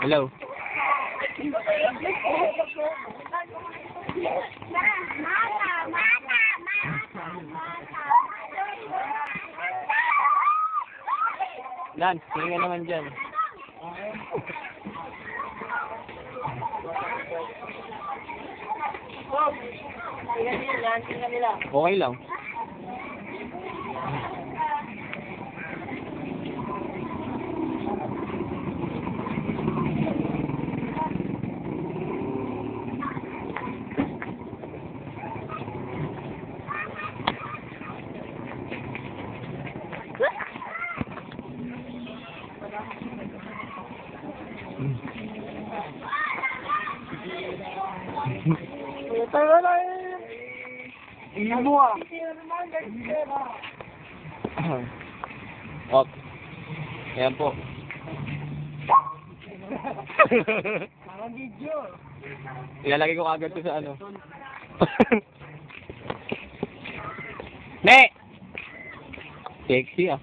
Hello. Lance, tingin naman dyan. Okay lang. Tayo na Ino mo ah. Op. Ayan po. Ilalagay ko kagad to sa ano. ne! Sexy ah.